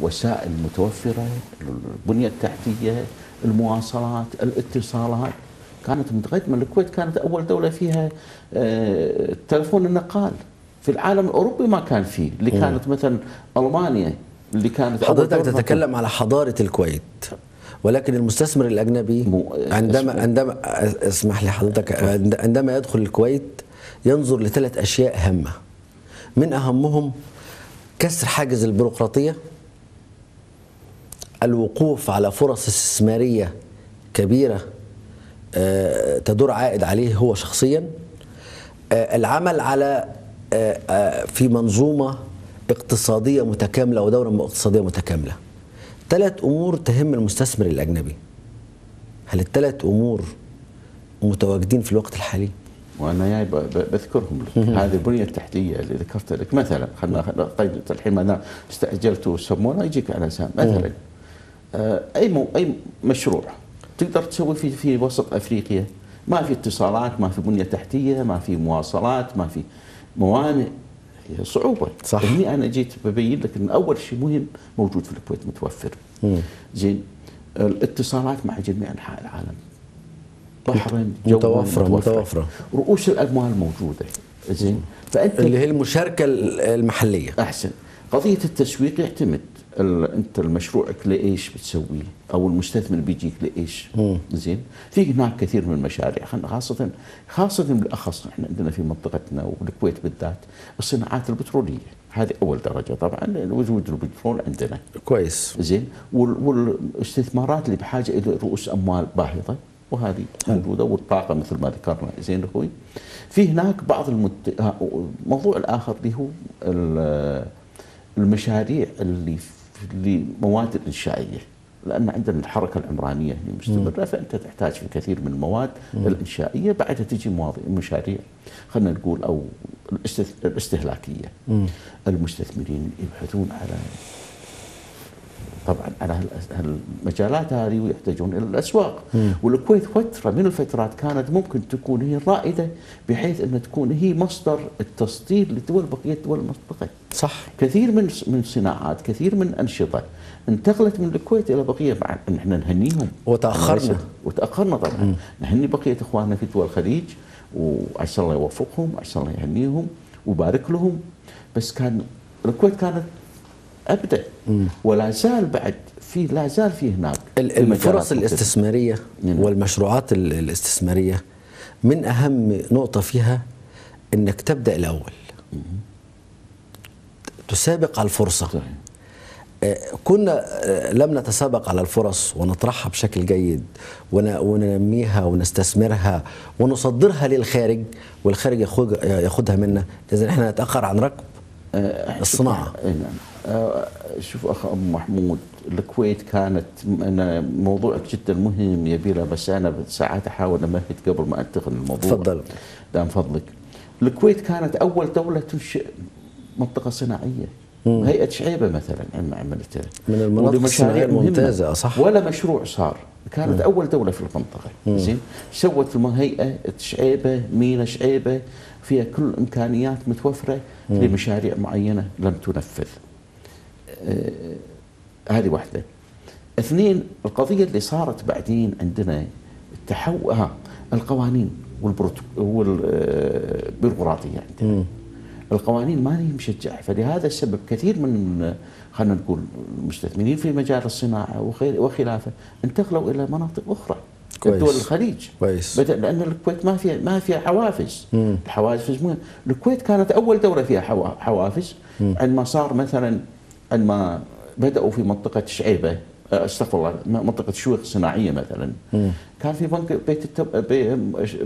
الوسائل المتوفرة البنية التحتية المواصلات الاتصالات. كانت متقدمه الكويت كانت أول دولة فيها آه، تلفون النقال. في العالم الأوروبي ما كان فيه. اللي كانت مثلا ألمانيا اللي كانت أول حضرتك دولة تتكلم على حضارة الكويت. ولكن المستثمر الأجنبي عندما عندما اسمح لي حضرتك عند- عندما يدخل الكويت ينظر لثلاث أشياء هامة. من أهمهم كسر حاجز البيروقراطية؟ الوقوف على فرص استثمارية كبيرة آه، تدور عائد عليه هو شخصيا. آه، العمل على آه، في منظومة اقتصادية متكاملة ودورة اقتصادية متكاملة. ثلاث أمور تهم المستثمر الأجنبي. هل الثلاث أمور متواجدين في الوقت الحالي؟ وأنا جاي بذكرهم لك. هذه البنية التحتية اللي ذكرت لك. مثلا خلينا خلنا قيد الحين ما دام استعجلت وسمونا يجيك على سام مثلا آه، أي مو أي مشروع تقدر تسوي في في وسط أفريقيا؟ ما في اتصالات ما في بنية تحتية ما في مواصلات ما في موانئ. صعوبة. صح. هني أنا جيت ببين لك إن أول شيء مهم موجود في الكويت متوفر. زين الاتصالات مع جميع أنحاء العالم. بحرين جو متوفرة- متوفرة. رؤوس الاموال موجودة. زين؟ فأنت اللي هي المشاركة المحلية. أحسن. قضية التسويق يعتمد. أنت مشروعك لإيش بتسويه؟ أو المستثمر بيجيك لإيش؟ زين؟ في هناك كثير من المشاريع. خاصه خاصة بالأخص إحنا عندنا في منطقتنا والكويت بالذات الصناعات البترولية. هذه أول درجة. طبعا وجود البترول عندنا. كويس. زين؟ وال- والاستثمارات اللي بحاجة إلى رؤوس أموال باهظة. وهذه موجودة والطاقة مثل ما ذكرنا. زين أخوي؟ في هناك بعض المت... الموضوع الآخر اللي هو ال- المشاريع اللي في- اللي مواد الإنشائية. لأن عندنا الحركة العمرانية هي مستمرة فأنت تحتاج في كثير من المواد الإنشائية. بعدها تجي مواضيع مشاريع خلينا نقول أو الاستهلاكية. المستثمرين يبحثون على طبعا على هال- هالمجالات هذه ويحتاجون إلى الأسواق. والكويت فترة من الفترات كانت ممكن تكون هي الرائدة بحيث أن تكون هي مصدر التصدير لدول بقية دول المنطقة. صح. كثير من من صناعات كثير من أنشطة انتقلت من الكويت إلى بقية مع إن إحنا نهنيهم. وتأخرنا. ليس- وتأخرنا طبعا. نهني بقية إخواننا في دول الخليج وعسى الله يوفقهم وعسى الله يهنيهم ويبارك لهم. بس كان الكويت كانت أبدأ ولا زال بعد في لا زال في هناك الفرص مختلفة. الاستثمارية نعم. والمشروعات ال- الاستثمارية من أهم نقطة فيها أنك تبدأ الأول تسابق على الفرصة صحيح. آه، كنا آه، لم نتسابق على الفرص ونطرحها بشكل جيد ون- وننميها ونستثمرها ونصدرها للخارج والخارج ياخد- ياخدها منا إذا إحنا نتأخر عن ركب آه، الصناعة. شوف- آه، شوف أخ ابو محمود الكويت كانت أنا موضوعك جدا مهم يبي له بس أنا ساعات أحاول أمهد قبل ما أنتقل للموضوع تفضل. دام فضلك. الكويت كانت أول دولة تنشئ منطقة صناعية. هيئة شعيبة مثلا عندنا عملتها. من المناطق مهمة. الممتازة، صح. ولا مشروع صار. كانت أول دولة في المنطقة. زين؟ سوت هيئة شعيبة مينا شعيبة فيها كل الامكانيات متوفرة لمشاريع معينة لم تنفذ. هذه واحدة. اثنين القضية اللي صارت بعدين عندنا التحول ها القوانين والبيروقراطية عندنا. القوانين ما هي مشجعة. فلهذا السبب كثير من خلينا نقول المستثمرين في مجال الصناعة وخير- وخلافه انتقلوا إلى مناطق أخرى. كويس. دول الخليج. كويس. لأن الكويت ما فيها ما فيها حوافز. الحوافز الكويت كانت أول دولة فيها حوا- حوافز. عندما صار مثلا عندما بدأوا في منطقة شعيبة آه، أستغفر الله منطقة شويخ صناعية مثلا. كان في بنك بيت التب...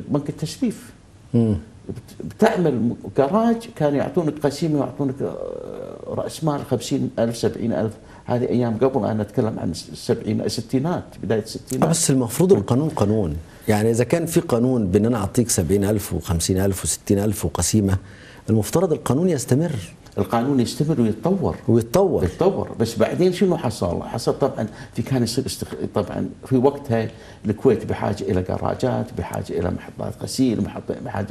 بنك التسليف بت- بتعمل جراج كانوا يعطونك قسيمة ويعطونك آه، رأس مال 50000 70000 هذه أيام قبل أنا أتكلم عن السبعين الستينات بداية الستينات. بس المفروض القانون قانون. يعني إذا كان في قانون بأن أنا أعطيك 70000 و50000 و60000 وقسيمة المفترض القانون يستمر. القانون يستمر ويتطور. ويتطور. يتطور. بس بعدين شنو حصل؟ حصل طبعا في كان يصير استخ... طبعا في وقتها الكويت بحاجة إلى جراجات بحاجة إلى محطات غسيل محط...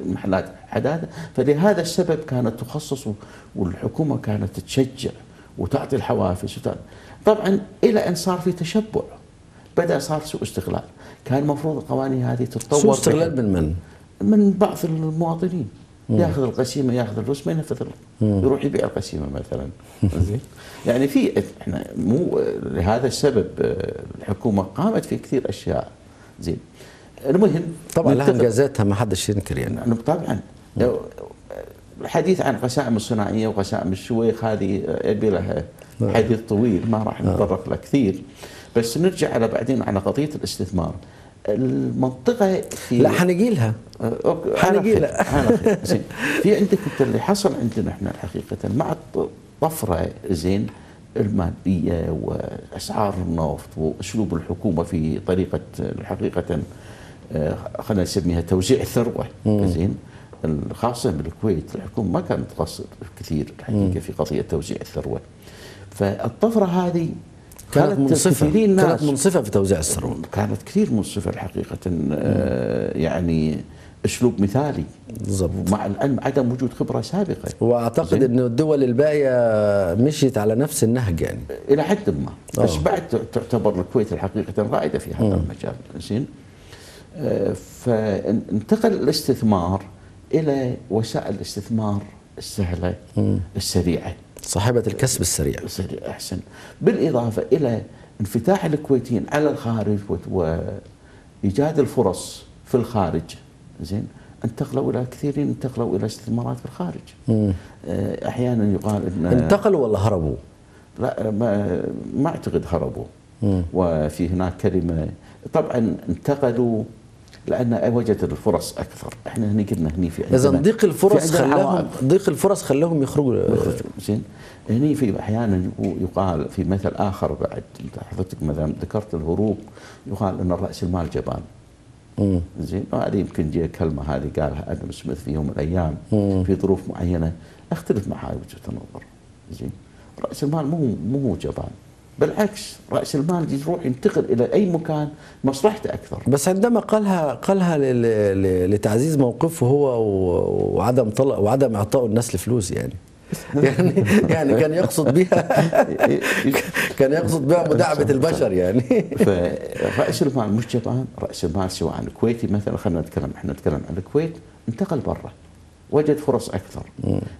محلات حداده. فلهذا السبب كانت تخصص والحكومة كانت تشجع وتعطي الحوافز وتعطي طبعا إلى أن صار في تشبع. بدأ صار سوء استغلال. كان المفروض القوانين هذه تتطور. سوء استغلال من من؟ من بعض المواطنين. ياخذ القسيمة ياخذ الفلوس ما ينفذ يروح يبيع القسيمة مثلا. زين؟ يعني في إحنا مو لهذا السبب آه، الحكومة قامت في كثير أشياء. زين. المهم طبعا لها إنجازاتها ما حدش ينكر يعني. نعم، طبعا. الحديث عن قسائم الصناعية وقسائم الشويخ هذه يبي لها حديث طويل ما راح نتطرق له كثير. بس نرجع على بعدين على قضية الاستثمار. المنطقة في لا حنجي لها. حنجي لها. في عندك أنت اللي حصل عندنا إحنا حقيقة مع الطفره زين المادية وأسعار النفط وأسلوب الحكومة في طريقة حقيقة آه، خلينا نسميها توزيع الثروة زين. خاصه بالكويت الحكومة ما كانت تقصر كثير الحقيقة في قضية توزيع الثروة. فالطفرة هذه كانت كثيرين كانت ناس منصفة في توزيع الثروه كانت كثير منصفة الحقيقة آه، يعني أسلوب مثالي. بالضبط. مع العلم عدم وجود خبرة سابقة. وأعتقد. إنه الدول الباقيه مشيت على نفس النهج يعني. إلى حد ما. بس. بعد تعتبر الكويت الحقيقة رائدة في هذا المجال. زين. آه، فانتقل الاستثمار إلى وسائل الاستثمار السهلة السريعة. صاحبة الكسب السريع. سريع أحسن. بالإضافة إلى انفتاح الكويتيين على الخارج و- وإيجاد الفرص في الخارج. زين؟ انتقلوا إلى كثيرين انتقلوا إلى استثمارات في الخارج. آه، أحيانا يقال ان انتقلوا ولا هربوا؟ لا ما, ما أعتقد هربوا. وفي هناك كلمة طبعا انتقلوا لأن وجدت الفرص أكثر. إحنا هني قلنا هني في إذا ضيق الفرص خلاهم. ضيق الفرص خلاهم يخرجوا. زين. هني في أحيانا يقال في مثل آخر بعد حضرتك مثلا ذكرت الهروب يقال إن راس المال جبان. زين. هذه يمكن جاء كلمة هذه قالها أدم سميث في يوم من الأيام في ظروف معينة. أختلف مع هاي وجهة النظر. زين. رأس المال مو مو جبان. بالعكس رأس المال يروح ينتقل إلى أي مكان مصلحته أكثر. بس عندما قالها قالها لتعزيز موقفه هو وعدم طلع وعدم إعطاء الناس الفلوس يعني. يعني يعني كان يقصد بها كان يقصد بها مداعبة البشر يعني. فرأس المال مش جبان رأس المال سواء الكويتي مثلا خلينا نتكلم إحنا نتكلم عن الكويت انتقل برا وجد فرص أكثر.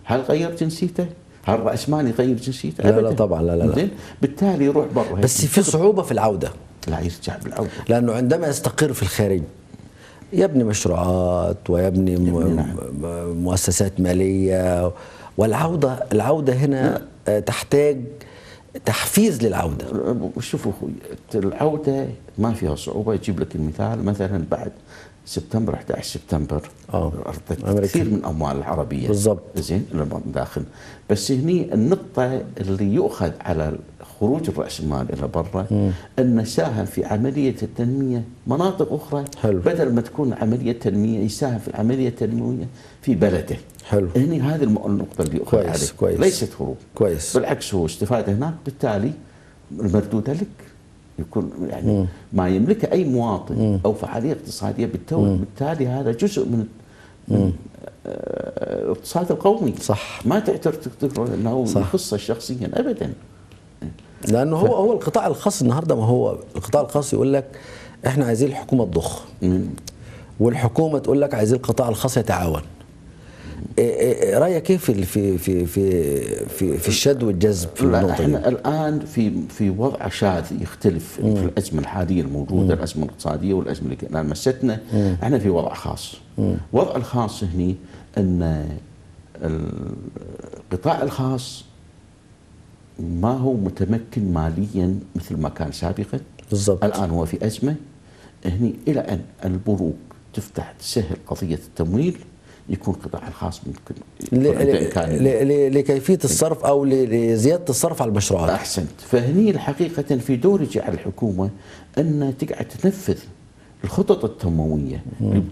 هل غير جنسيته؟ هل رأس مال يغير جنسيته؟ لا، لا. طبعا، لا، لا، لا. زين. بالتالي يروح برا بس في صعوبة في العودة. لا يرجع بالعودة. لأنه عندما يستقر في الخارج يبني مشروعات ويبني نعم. مؤسسات مالية. والعودة العودة هنا آه، تحتاج تحفيز للعودة. شوفوا أخوي العودة ما فيها صعوبة. يجيب لك المثال مثلا بعد سبتمبر 11 سبتمبر آه. أمريكا. كثير من الاموال العربية بالضبط. زين داخل بس هني النقطة اللي يؤخذ على خروج راس المال إلى برا انه ساهم في عملية التنمية مناطق أخرى حلو. بدل ما تكون عملية تنمية يساهم في العملية التنموية في بلده حلو. هني هذه النقطة اللي يؤخذ كويس، عليه كويس. ليست هروب كويس. بالعكس هو استفادة هناك بالتالي المردود لك يكون يعني ما يملكه أي مواطن أو فعاليه اقتصادية بالتو بالتالي هذا جزء من آه، الاقتصاد القومي. صح. ما تعتبر تقدر إنه. يخصه شخصيا ابدا. لأنه هو هو القطاع الخاص النهارده ما هو القطاع الخاص يقول لك إحنا عايزين الحكومة تضخ. والحكومة تقول لك عايزين القطاع الخاص يتعاون. رأيك كيف في في في في في, الشد والجذب في لا النقطة؟ إحنا الآن في في وضع شاذ يختلف في الأزمة الحالية الموجودة الأزمة الاقتصادية والأزمة اللي مستنا. إحنا في وضع خاص. وضع الخاص هني إن القطاع الخاص ما هو متمكن ماليا مثل ما كان سابقا. بالضبط. الآن هو في أزمة. هني إلى أن البنوك تفتح تسهل قضية التمويل. يكون القطاع الخاص ممكن لكيفية الصرف أو لزيادة الصرف على المشروعات. أحسنت. فهني الحقيقة في دورج على الحكومة أن تقعد تنفذ الخطط التنموية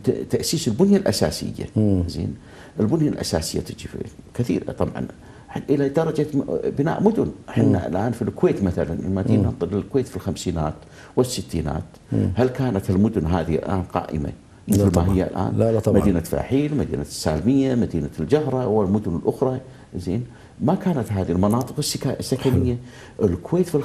لتاسيس البنية الأساسية. زين. البنية الأساسية تجي في كثير. طبعا إلى درجة بناء مدن. إحنا الآن في الكويت مثلا المدينة الكويت في الخمسينات والستينات هل كانت المدن هذه الآن قائمة؟ مثل ما. هي الآن لا لا طبعاً. مدينة فاحيل مدينة السالمية مدينة الجهرة والمدن الأخرى زين ما كانت هذه المناطق السكنية الكويت في